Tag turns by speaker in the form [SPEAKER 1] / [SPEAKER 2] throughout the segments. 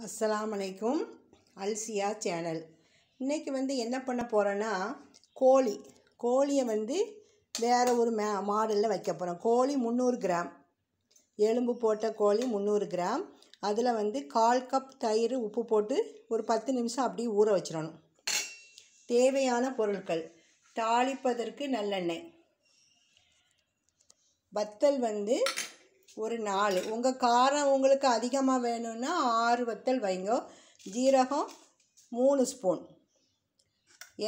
[SPEAKER 1] அஸ்லாம் அலைக்கும் அல்சியா சேனல். இன்றைக்கி வந்து என்ன பண்ண போகிறேன்னா கோழி. கோழியை வந்து வேறு ஒரு மே மாடலில் வைக்க போகிறோம் கோழி முந்நூறு கிராம். எலும்பு போட்ட கோழி முந்நூறு கிராம். அதில் வந்து கால் கப் தயிர் உப்பு போட்டு ஒரு பத்து நிமிஷம் அப்படியே ஊற வச்சிடணும். தேவையான பொருட்கள். தாளிப்பதற்கு நல்லெண்ணெய். வத்தல் வந்து ஒரு நாலு உங்கள் காரம் உங்களுக்கு அதிகமாக வேணும்னா ஆறு வத்தல் வைங்க. ஜீரகம் மூணு ஸ்பூன்.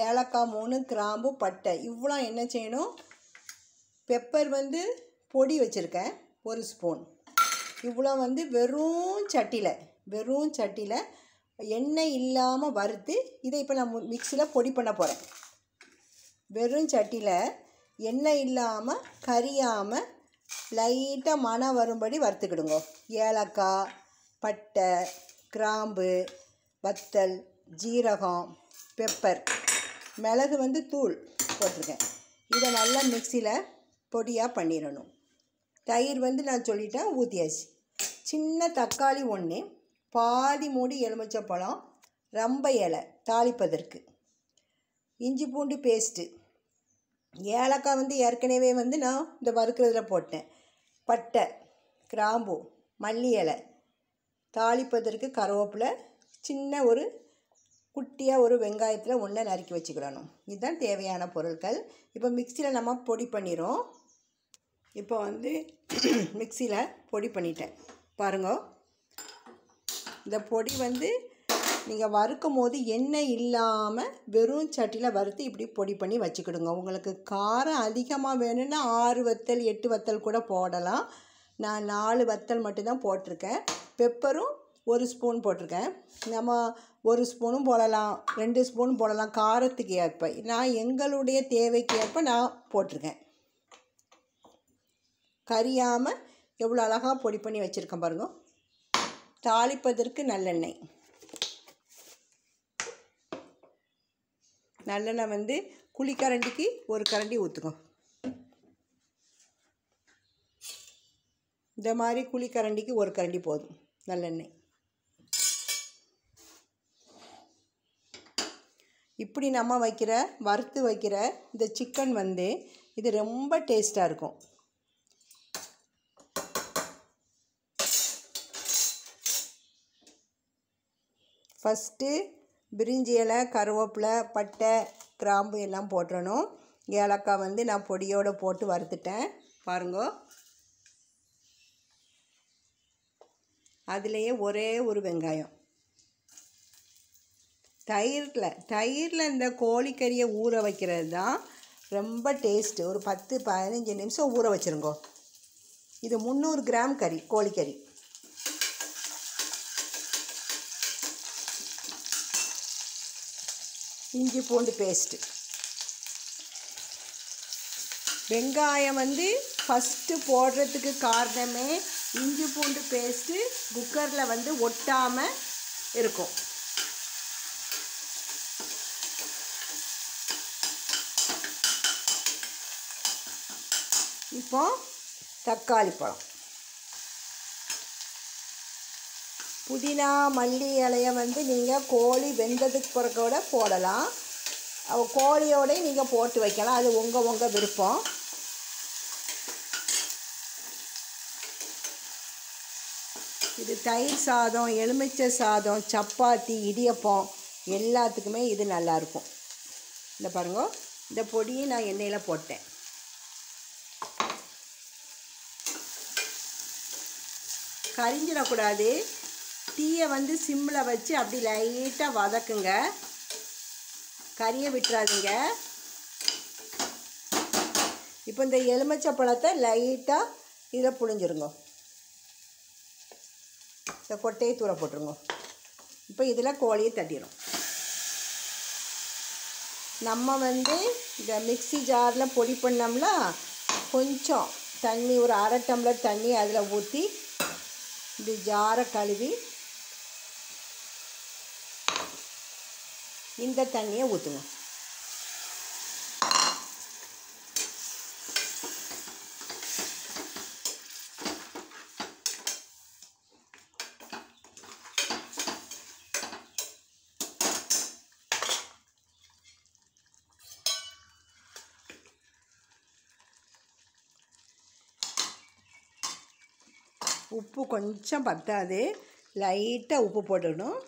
[SPEAKER 1] ஏலக்காய் மூணு கிராம்பு பட்டை. இவ்வளோ என்ன செய்யணும்? பெப்பர் வந்து பொடி வச்சுருக்கேன். ஒரு ஸ்பூன். இவ்வளோ வந்து வெறும் சட்டியில் வெறும் சட்டியில் எண்ணெய் இல்லாமல் வறுத்து இதை இப்போ நான் மிக்சியில் பொடி பண்ண போகிறேன் வெறும் சட்டியில் எண்ணெய் இல்லாமல் கரியாமல் லைட்டாக மனம் வரும்படி வறுத்துக்கிடுங்க. ஏலக்காய் பட்டை கிராம்பு வத்தல் ஜீரகம் பெப்பர் மிளகு வந்து தூள் போட்டிருக்கேன். இதை நல்லா மிக்சியில் பொடியாக பண்ணிடணும். தயிர் வந்து நான் சொல்லிட்டேன் ஊற்றியாச்சு சின்ன தக்காளி ஒன்று பாதி மூடி எலுமிச்சப்பழம் ரொம்ப இலை தாளிப்பதற்கு. இஞ்சி பூண்டு பேஸ்ட்டு. ஏலக்காய் வந்து ஏற்கனவே வந்து நான் இந்த வறுக்கிறதுல போட்டேன். பட்டை கிராம்பு மல்லி இலை தாளிப்பதற்கு கருவேப்பிலை சின்ன ஒரு குட்டியாக ஒரு வெங்காயத்தில் ஒன்றை நறுக்கி வச்சுக்கிடணும். இதுதான் தேவையான பொருட்கள். இப்போ மிக்சியில் நம்ம பொடி பண்ணிடும் இப்போ வந்து மிக்சியில் பொடி பண்ணிட்டேன். பாருங்க. இந்த பொடி வந்து நீங்கள் வறுக்கும் போது எண்ணெய் இல்லாமல் வெறும் சட்டியில் வறுத்து இப்படி பொடி பண்ணி வச்சுக்கிடுங்க. உங்களுக்கு காரம் அதிகமாக வேணும்னா ஆறு வத்தல் எட்டு வத்தல் கூட போடலாம். நான் நாலு வத்தல் மட்டும்தான் போட்டிருக்கேன். பெப்பரும் ஒரு ஸ்பூன் போட்டிருக்கேன். நம்ம ஒரு ஸ்பூனும் போடலாம் ரெண்டு ஸ்பூனும் போடலாம். காரத்துக்கு ஏற்ப நான் எங்களுடைய தேவைக்கு ஏற்ப நான் போட்டிருக்கேன். கரியாமல் எவ்வளோ அழகாக பொடி பண்ணி வச்சுருக்கேன் பாருங்க. தாளிப்பதற்கு நல்லெண்ணெய். நல்லெண்ணெய் வந்து குழிக்கரண்டிக்கு ஒரு கரண்டி ஊற்றுக்கும் இந்த மாதிரி குழிக்கரண்டிக்கு ஒரு கரண்டி போதும் நல்லெண்ணெய். இப்படி நம்ம வைக்கிற வறுத்து வைக்கிற இந்த சிக்கன் வந்து இது ரொம்ப டேஸ்ட்டாக இருக்கும். ஃபஸ்ட்டு பிரிஞ்சி இலை கருவேப்பிலை பட்டை கிராம்பு எல்லாம் போட்டுறணும். ஏலக்காய் வந்து நான் பொடியோடு போட்டு வறுத்துட்டேன். பாருங்கோ. அதுலேயே ஒரே ஒரு வெங்காயம். தயிரில் தயிரில் இந்த கோழிக்கறியை ஊற வைக்கிறது தான் ரொம்ப டேஸ்ட்டு ஒரு பத்து பதினஞ்சு நிமிஷம் ஊற வச்சுருங்கோ. இது முந்நூறு கிராம் கறி கோழிக்கறி. இஞ்சி பூண்டு பேஸ்ட்டு வெங்காயம் வந்து ஃபஸ்ட்டு போடுறதுக்கு காரணமே இஞ்சி பூண்டு பேஸ்ட்டு குக்கரில் வந்து ஒட்டாமல் இருக்கும். இப்போ தக்காளி பழம். புதினா மல்லி இலையை வந்து நீங்கள் கோழி வெந்ததுக்கு பிறகோட போடலாம். கோழியோடய நீங்கள் போட்டு வைக்கலாம். அது உங்கள் உங்கள் விருப்பம். இது தயிர் சாதம் எலுமிச்சை சாதம் சப்பாத்தி இடியப்பம் எல்லாத்துக்குமே இது நல்லாயிருக்கும் இந்த பாருங்க. இந்த பொடியை நான் எண்ணெயில் போட்டேன். கரிஞ்சிடக்கூடாது. தீயை வந்து சிம்மில் வச்சு அப்படி லைட்டாக வதக்குங்க. கறியை விட்டுறாதீங்க. இப்போ இந்த எலுமிச்சை பழத்தை லைட்டாக இதில் புழிஞ்சிருங்க. இந்த கொட்டையை தூர போட்டுருங்க. இப்போ இதில் கோழியை தட்டிடும் நம்ம வந்து இந்த மிக்சி ஜாரில் பொடி பண்ணோம்ல கொஞ்சம் தண்ணி ஒரு அரை டம்ளர் தண்ணி அதில் ஊற்றி இந்த ஜாரை கழுவி இந்த தண்ணியை ஊற்றுங்க உப்பு கொஞ்சம் பத்தாது. லைட்டாக உப்பு போடணும்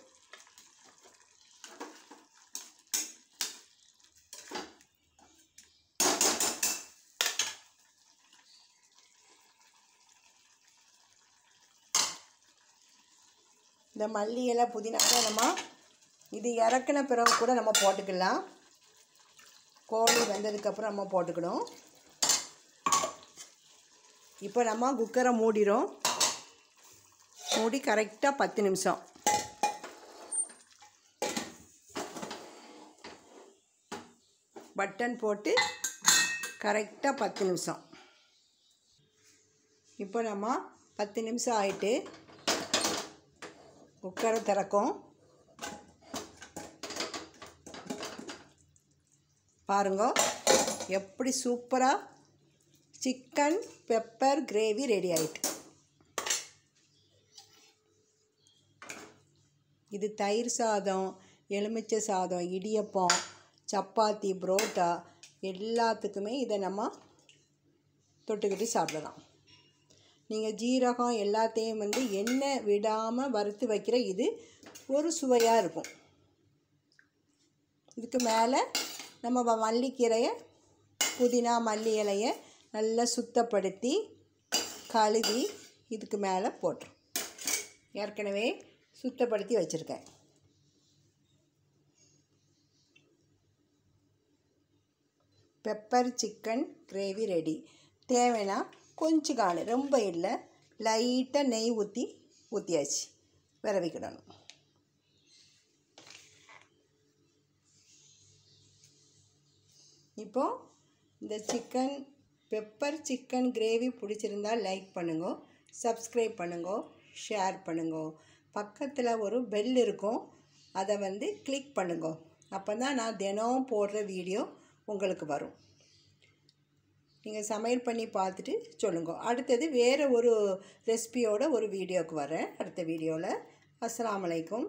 [SPEAKER 1] இந்த மல்லி இலை புதினா நம்ம இது இறக்குன பிறகு கூட நம்ம போட்டுக்கலாம். கோழி வெந்ததுக்கப்புறம் நம்ம போட்டுக்கணும். இப்போ நம்ம குக்கரை மூடிடும் மூடி கரெக்டாக பத்து நிமிஷம். பட்டன் போட்டு கரெக்டாக பத்து நிமிஷம். இப்போ நம்ம பத்து நிமிஷம் ஆகிட்டு குக்கரை திறக்கும். பாருங்க எப்படி சூப்பராக சிக்கன் பெப்பர் கிரேவி ரெடி ஆகிட்டு இது தயிர் சாதம் எலுமிச்சை சாதம் இடியப்பம் சப்பாத்தி புரோட்டா எல்லாத்துக்குமே இதை நம்ம தொட்டுக்கிட்டு சாப்பிடலாம். நீங்கள் ஜீரகம் எல்லாத்தையும் வந்து எண்ணெய் விடாமல் வறுத்து வைக்கிற இது ஒரு சுவையாக இருக்கும். இதுக்கு மேலே நம்ம வ- மல்லிக்கீரையை புதினா மல்லி இலையை நல்லா சுத்தப்படுத்தி கழுவி இதுக்கு மேலே போட்டுரும். ஏற்கனவே சுத்தப்படுத்தி வச்சுருக்கேன். Pepper chicken gravy ready. தேவைன்னா கொஞ்சம் காலம் ரொம்ப இல்லை. லைட்டாக நெய் ஊற்றி ஊற்றியாச்சு விரவிக்கிடணும். இப்போ இந்த சிக்கன் பெப்பர் சிக்கன் கிரேவி பிடிச்சிருந்தா லைக் பண்ணுங்க. சப்ஸ்கிரைப் பண்ணுங்க. ஷேர் பண்ணுங்க. பக்கத்தில் ஒரு பெல் இருக்கும். அதை வந்து கிளிக் பண்ணுங்க. அப்போ தான் நான் தினம் போடுற வீடியோ உங்களுக்கு வரும். நீங்கள் சமையல் பண்ணி பார்த்துட்டு சொல்லுங்க. அடுத்தது வேறு ஒரு ரெசிபியோட ஒரு வீடியோவுக்கு வரேன். அடுத்த வீடியோவில் அஸ்லாம் வலைக்கம்